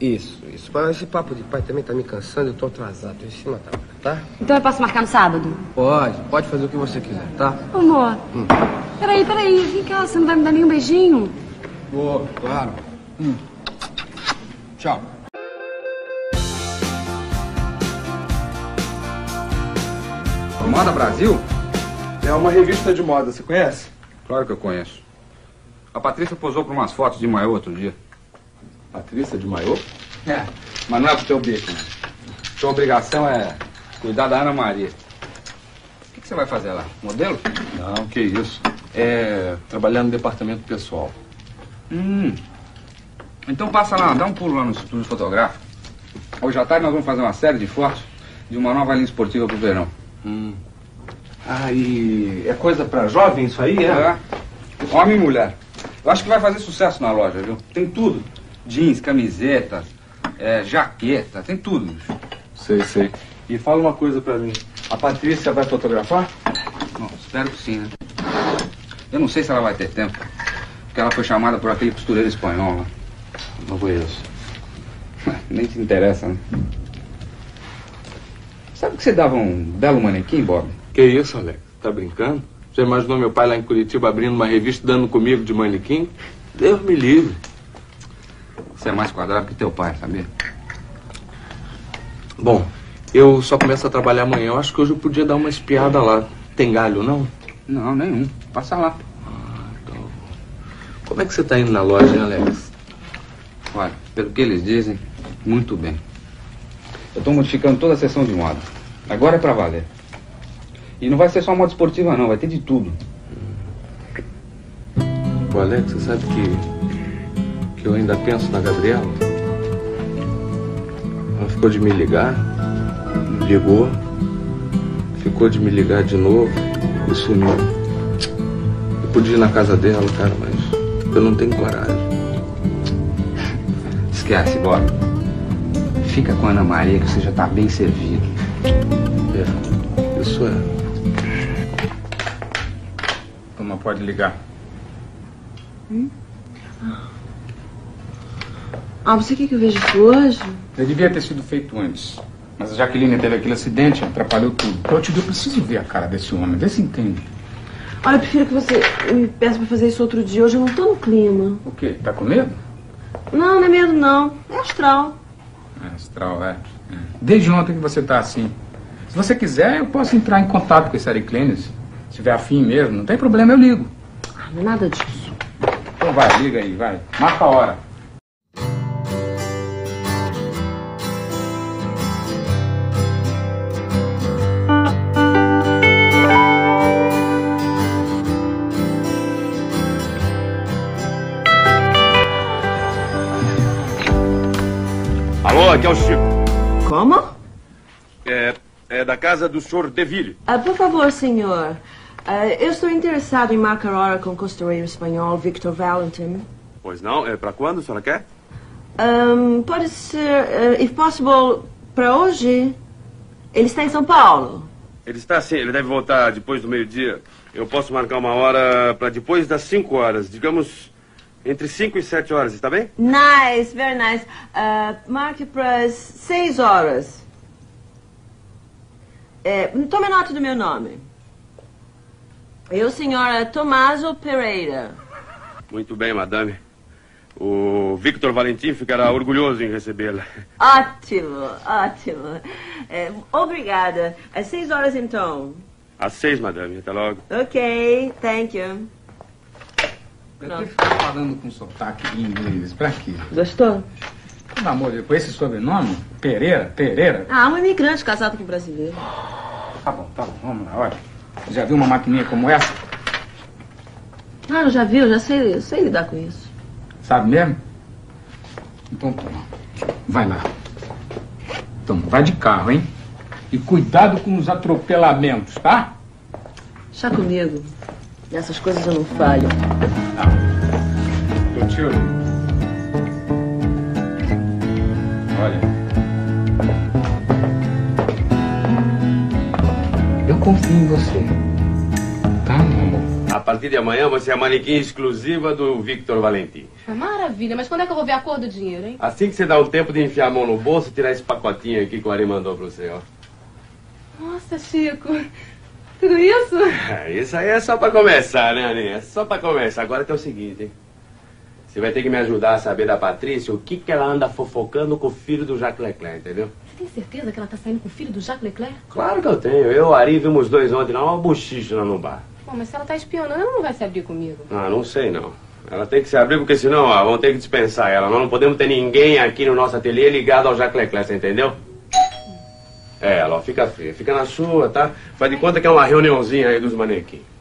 Isso, isso. Mas esse papo de pai também tá me cansando, eu tô atrasado, tô em cima da hora, tá? Então eu posso marcar no sábado? Pode, pode fazer o que você quiser, tá? Amor, Hum. peraí, peraí. Vem cá, você não vai me dar nenhum beijinho? Vou, claro. Hum. Tchau. Moda Brasil? É uma revista de moda, você conhece? Claro que eu conheço. A Patrícia posou para umas fotos de maiô outro dia. Patrícia de maiô? É, mas não é pro teu bico. né? Sua obrigação é cuidar da Ana Maria. O que, que você vai fazer lá? Modelo? Não, que isso. É trabalhar no departamento pessoal. Hum. Então passa lá, dá um pulo lá no estúdio fotográfico. Hoje à tarde nós vamos fazer uma série de fotos de uma nova linha esportiva pro verão. Hum. Ah, e é coisa pra jovem isso aí, é? É. Homem e mulher. Eu acho que vai fazer sucesso na loja, viu? Tem tudo. Jeans, camisetas, é, jaqueta, tem tudo. bicho. Sei, sei. E fala uma coisa pra mim. A Patrícia vai fotografar? Bom, espero que sim, né? Eu não sei se ela vai ter tempo. Porque ela foi chamada por aquele costureiro espanhol lá. Não conheço. Nem te interessa, né? Sabe que você dava um belo manequim, Bob? Que isso, Alex? Tá brincando? Você imaginou meu pai lá em Curitiba abrindo uma revista dando comigo de manequim? Deus me livre. Você é mais quadrado que teu pai, sabia? Bom, eu só começo a trabalhar amanhã. Eu acho que hoje eu podia dar uma espiada lá. Tem galho, não? Não, nenhum. Passa lá. Como é que você tá indo na loja, hein, Alex? Olha, pelo que eles dizem, muito bem. Eu estou modificando toda a seção de moda. Agora é pra valer. E não vai ser só moda esportiva, não. Vai ter de tudo. Pô, Alex, você sabe que, que eu ainda penso na Gabriela? Ela ficou de me ligar, ligou, ficou de me ligar de novo e sumiu. Eu podia ir na casa dela, cara, mas eu não tenho coragem. Esquece, Bob. Fica com a Ana Maria que você já tá bem servido. Isso é. Toma, pode ligar. Ah, você quer que eu veja isso hoje? Eu devia ter sido feito antes. Mas a Jaqueline teve aquele acidente, atrapalhou tudo. Eu te digo, eu preciso ver a cara desse homem, vê se entende. Olha, eu prefiro que você me peça pra fazer isso outro dia. Hoje eu não tô no clima. O quê? Tá com medo? Não, não é medo, não. É astral. É, astral, é. é. Desde ontem que você tá assim. Se você quiser, eu posso entrar em contato com esse Eric Clenis. Se tiver afim mesmo, não tem problema, eu ligo. Ah, não é nada disso. Então vai, liga aí, vai. Marca a hora. Alô, aqui é o Chico. Como? É, é da casa do senhor Deville. Ah, por favor, senhor. Ah, eu estou interessado em marcar hora com o costureiro espanhol Victor Valentin. Pois não, é pra quando a senhora quer? Ahm, pode ser, eh, if possible, para hoje. Ele está em São Paulo. Ele está assim, ele deve voltar depois do meio-dia. Eu posso marcar uma hora pra depois das 5 horas, digamos entre 5 e 7 horas, está bem? Nice, very nice. Ah, marque para as seis horas. É, tome nota do meu nome. Eu, senhora Tomaso Pereira. Muito bem, madame. O Victor Valentim ficará orgulhoso em recebê-la. Ótimo, ótimo. É, obrigada. Às seis horas, então. Às seis, madame. Até logo. Ok, thank you. Pra que ficar falando com sotaque em inglês? Pra quê? Gostou? Pelo amor de Deus, com esse sobrenome? Pereira? Pereira? Ah, um imigrante casado com um brasileiro. Tá bom, tá bom, vamos lá, olha. Já viu uma maquininha como essa? Ah, eu já vi, eu já sei, eu sei lidar com isso. Sabe mesmo? Então toma. Vai lá. Então, vai de carro, hein? E cuidado com os atropelamentos, tá? Chá comigo. Nessas coisas eu não falho. Eu te olho. Olha. Eu confio em você. Tá, meu amor? A partir de amanhã você é a manequim exclusiva do Victor Valentim. É maravilha, mas quando é que eu vou ver a cor do dinheiro, hein? Assim que você dá o tempo de enfiar a mão no bolso e tirar esse pacotinho aqui que o Ari mandou pra você, ó. Nossa, Chico. Tudo isso? É, Isso aí é só pra começar, né, Aninha? É só pra começar. Agora tem o seguinte, hein? Você vai ter que me ajudar a saber da Patrícia o que, que ela anda fofocando com o filho do Jacques Leclerc, entendeu? Você tem certeza que ela tá saindo com o filho do Jacques Leclerc? Claro que eu tenho. Eu e o Ari vimos os dois ontem lá, uma bochicha lá no bar. Bom, mas se ela tá espionando, ela não vai se abrir comigo. Ah, não sei não. Ela tem que se abrir porque senão, ó, vão ter que dispensar ela. Nós não podemos ter ninguém aqui no nosso ateliê ligado ao Jacques Leclerc, você entendeu? É, ela, ó, fica feia. Fica na sua, tá? Faz de conta que é uma reuniãozinha aí dos manequins.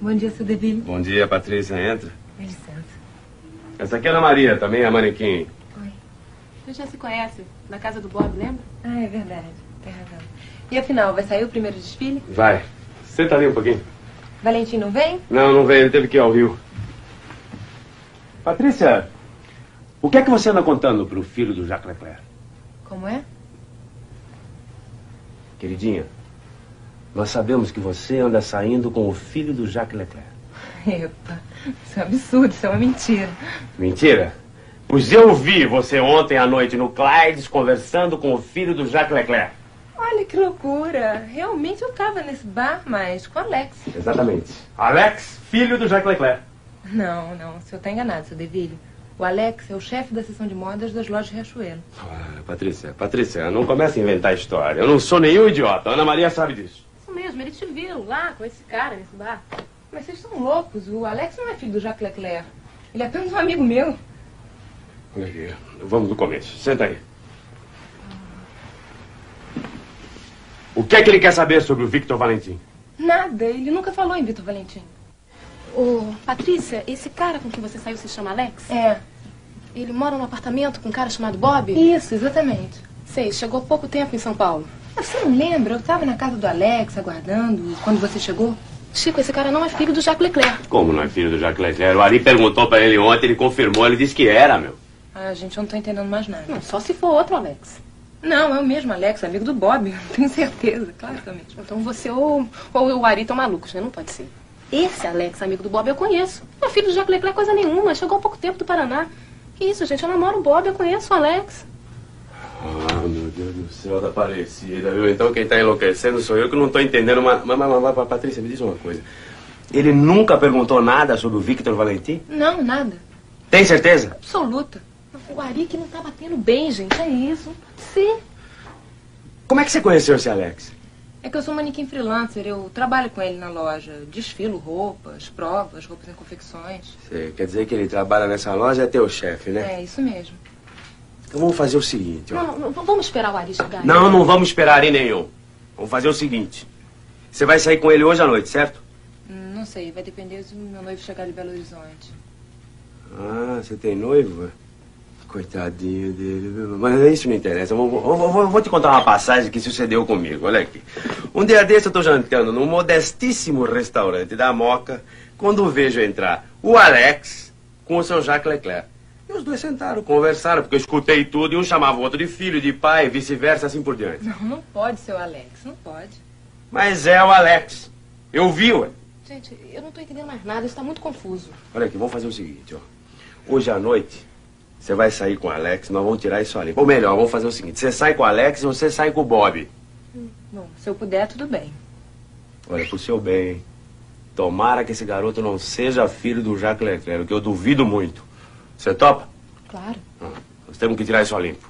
Bom dia, seu Deville. Bom dia, Patrícia. Entra. Dá licença. Essa aqui é a Ana Maria, também é manequim. A gente já se conhece, na casa do Bob, lembra? Ah, é verdade. Tem razão. E afinal, vai sair o primeiro desfile? Vai. Senta ali um pouquinho. Valentim não vem? Não, não veio, ele teve que ir ao Rio. Patrícia, o que é que você anda contando pro filho do Jacques Leclerc? Como é? Queridinha, nós sabemos que você anda saindo com o filho do Jacques Leclerc. Epa, isso é um absurdo, isso é uma mentira. Mentira? Pois eu vi você ontem à noite no Clydes conversando com o filho do Jacques Leclerc. Olha que loucura. Realmente eu tava nesse bar, mas com o Alex. Exatamente. Alex, filho do Jacques Leclerc. Não, não, o senhor tá enganado, seu Devilho. O Alex é o chefe da seção de modas das lojas Riachuelo. Ah, Patrícia, Patrícia, não comece a inventar história. Eu não sou nenhum idiota. Ana Maria sabe disso. Mesmo, ele te viu lá com esse cara nesse bar. Mas vocês são loucos. O Alex não é filho do Jacques Leclerc. Ele é apenas um amigo meu. Olha aqui, vamos do começo. Senta aí. O que é que ele quer saber sobre o Victor Valentim? Nada, ele nunca falou em Vitor Valentim. Ô, Patrícia, esse cara com quem você saiu se chama Alex? É. Ele mora num apartamento com um cara chamado Bob? Isso, exatamente. Sei, chegou há pouco tempo em São Paulo. Você não lembra? Eu tava na casa do Alex, aguardando, quando você chegou. Chico, esse cara não é filho do Jacques Leclerc. Como não é filho do Jacques Leclerc? O Ari perguntou pra ele ontem, ele confirmou, ele disse que era, meu. Ah, gente, eu não tô entendendo mais nada. Não, só se for outro Alex. Não, é o mesmo Alex, amigo do Bob. Tenho certeza, claro que é o mesmo. Então você ou, ou o Ari estão malucos, né? Não pode ser. Esse Alex, amigo do Bob, eu conheço. Não é filho do Jacques Leclerc coisa nenhuma. Chegou há pouco tempo do Paraná. Que isso, gente? Eu namoro o Bob, eu conheço o Alex. Ah, meu Deus do céu da Aparecida, viu? Então quem tá enlouquecendo sou eu que não tô entendendo. Mas, mas, mas, mas, Patrícia, me diz uma coisa. Ele nunca perguntou nada sobre o Victor Valentim? Não, nada. Tem certeza? Absoluta. O Ari que não tá batendo bem, gente. É isso. Sim. Como é que você conheceu esse Alex? É que eu sou manequim freelancer, eu trabalho com ele na loja. Desfilo roupas, provas, roupas em confecções. Você quer dizer que ele trabalha nessa loja e é teu chefe, né? É, isso mesmo. Então vamos fazer o seguinte, ó. Não, não, vamos esperar o Ari chegar. Não, não vamos esperar em nenhum. Vamos fazer o seguinte. Você vai sair com ele hoje à noite, certo? Hum, Não sei, vai depender se meu noivo chegar de Belo Horizonte. Ah, você tem noivo? Coitadinho dele, viu? Mas isso não interessa. Eu vou, eu vou- eu vou te contar uma passagem que sucedeu comigo. Olha aqui. Um dia desse eu tô jantando num modestíssimo restaurante da Moca quando vejo entrar o Alex com o seu Jacques Leclerc. E os dois sentaram, conversaram, porque eu escutei tudo e um chamava o outro de filho, de pai, vice-versa, assim por diante. Não, não pode ser o Alex, não pode. Mas é o Alex. Eu vi, ué. Gente, eu não tô entendendo mais nada. Isso tá muito confuso. Olha aqui, vamos fazer o seguinte, ó. Hoje à noite, você vai sair com o Alex, nós vamos tirar isso ali. Ou melhor, vamos fazer o seguinte: você sai com o Alex e você sai com o Bob. Bom, se eu puder, tudo bem. Olha, pro seu bem, hein? Tomara que esse garoto não seja filho do Jacques Leclerc, que eu duvido muito. Você topa? Claro. Nós temos que tirar isso a limpo.